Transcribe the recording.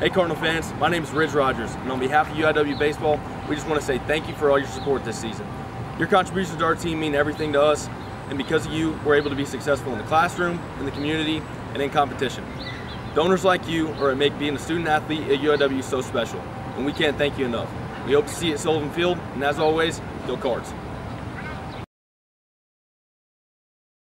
Hey Cardinal fans, my name is Ridge Rogers, and on behalf of UIW Baseball, we just want to say thank you for all your support this season. Your contributions to our team mean everything to us, and because of you, we're able to be successful in the classroom, in the community, and in competition. Donors like you are what make being a student athlete at UIW so special, and we can't thank you enough. We hope to see you at Sullivan Field, and as always, go Cards.